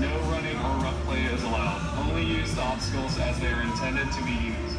No running or rough play is allowed. Only use the obstacles as they are intended to be used.